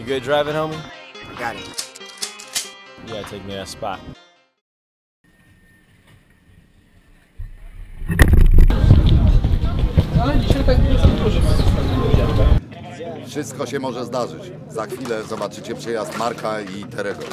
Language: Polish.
You good driving, homie? I got it. You gotta take me to that spot. Wszystko się może zdarzyć. Za chwilę zobaczycie przejazd Marka i Terego.